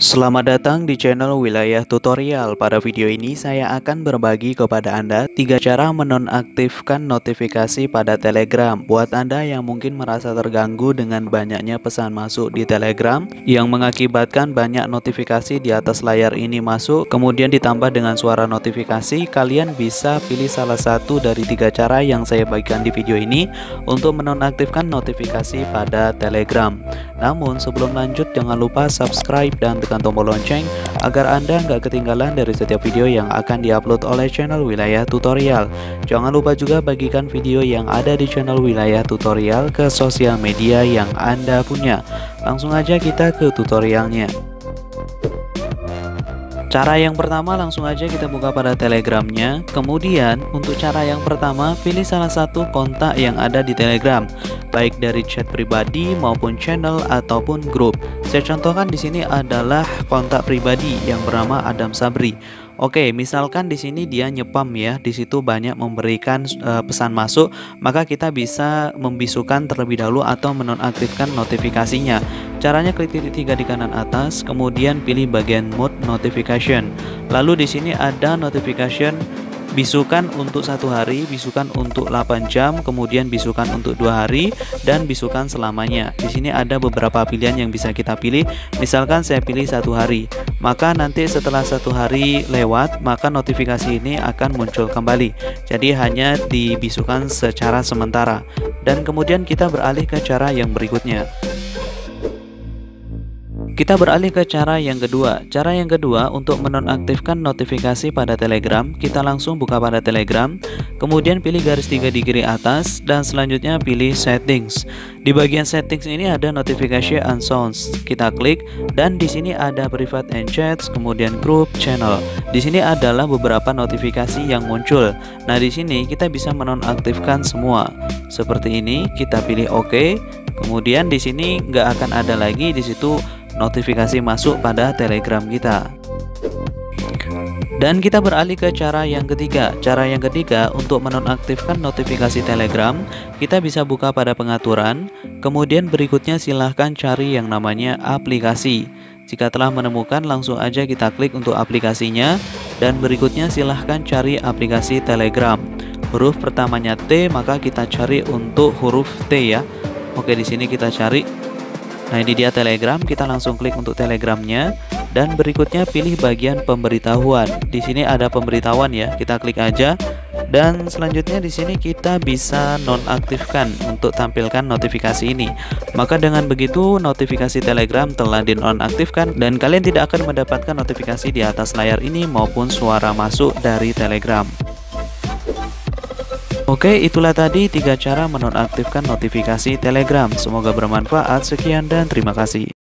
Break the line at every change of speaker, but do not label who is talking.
Selamat datang di channel Wilayah Tutorial. Pada video ini saya akan berbagi kepada Anda tiga cara menonaktifkan notifikasi pada Telegram. Buat Anda yang mungkin merasa terganggu dengan banyaknya pesan masuk di Telegram yang mengakibatkan banyak notifikasi di atas layar ini masuk, kemudian ditambah dengan suara notifikasi, kalian bisa pilih salah satu dari tiga cara yang saya bagikan di video ini untuk menonaktifkan notifikasi pada Telegram. Namun sebelum lanjut jangan lupa subscribe dan tekan tombol lonceng agar Anda nggak ketinggalan dari setiap video yang akan diupload oleh channel Wilayah Tutorial. Jangan lupa juga bagikan video yang ada di channel Wilayah Tutorial ke sosial media yang Anda punya. Langsung aja kita ke tutorialnya. Cara yang pertama langsung aja kita buka pada telegramnya Kemudian untuk cara yang pertama pilih salah satu kontak yang ada di telegram Baik dari chat pribadi maupun channel ataupun grup Saya contohkan di sini adalah kontak pribadi yang bernama Adam Sabri Oke, misalkan di sini dia nyepam ya, di situ banyak memberikan uh, pesan masuk, maka kita bisa membisukan terlebih dahulu atau menonaktifkan notifikasinya. Caranya klik titik tiga di kanan atas, kemudian pilih bagian mode notification. Lalu di sini ada notification bisukan untuk satu hari, bisukan untuk 8 jam, kemudian bisukan untuk dua hari, dan bisukan selamanya. Di sini ada beberapa pilihan yang bisa kita pilih. Misalkan saya pilih satu hari, maka nanti setelah satu hari lewat, maka notifikasi ini akan muncul kembali. Jadi hanya dibisukan secara sementara. Dan kemudian kita beralih ke cara yang berikutnya. Kita beralih ke cara yang kedua. Cara yang kedua untuk menonaktifkan notifikasi pada Telegram, kita langsung buka pada Telegram, kemudian pilih garis tiga di kiri atas dan selanjutnya pilih settings. Di bagian settings ini ada notification and sounds. Kita klik dan di sini ada private and chats, kemudian group, channel. Di sini adalah beberapa notifikasi yang muncul. Nah, di sini kita bisa menonaktifkan semua. Seperti ini, kita pilih OK. Kemudian di sini nggak akan ada lagi di situ notifikasi masuk pada Telegram kita. Dan kita beralih ke cara yang ketiga. Cara yang ketiga untuk menonaktifkan notifikasi Telegram, kita bisa buka pada pengaturan, kemudian berikutnya silahkan cari yang namanya aplikasi. Jika telah menemukan, langsung aja kita klik untuk aplikasinya, dan berikutnya silahkan cari aplikasi Telegram. Huruf pertamanya T, maka kita cari untuk huruf T ya. Oke, di sini kita cari Nah ini dia Telegram, kita langsung klik untuk Telegramnya dan berikutnya pilih bagian pemberitahuan. Di sini ada pemberitahuan ya, kita klik aja dan selanjutnya di sini kita bisa nonaktifkan untuk tampilkan notifikasi ini. Maka dengan begitu notifikasi Telegram telah dinonaktifkan dan kalian tidak akan mendapatkan notifikasi di atas layar ini maupun suara masuk dari Telegram. Oke, itulah tadi tiga cara menonaktifkan notifikasi Telegram. Semoga bermanfaat. Sekian dan terima kasih.